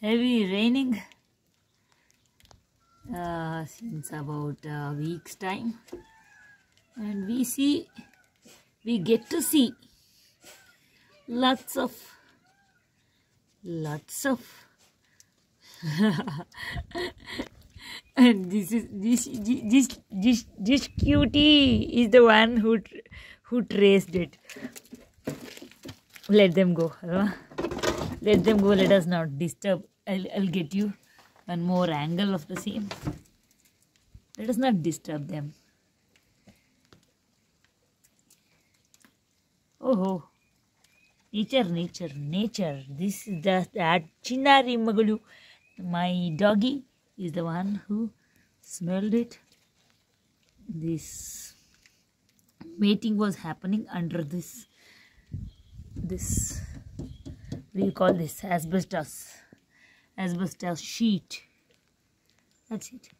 heavy raining. Uh, since about a week's time. And we see we get to see lots of lots of and this is this this this this cutie is the one who who traced it. Let them go alva? Let them go. Let us not disturb. I'll, I'll get you one more angle of the same. Let us not disturb them. Oh nature nature nature. This is the that chinnari magalu. My doggy is the one who smelled it. This mating was happening under this this you call this? Asbestos. Asbestos sheet. That's it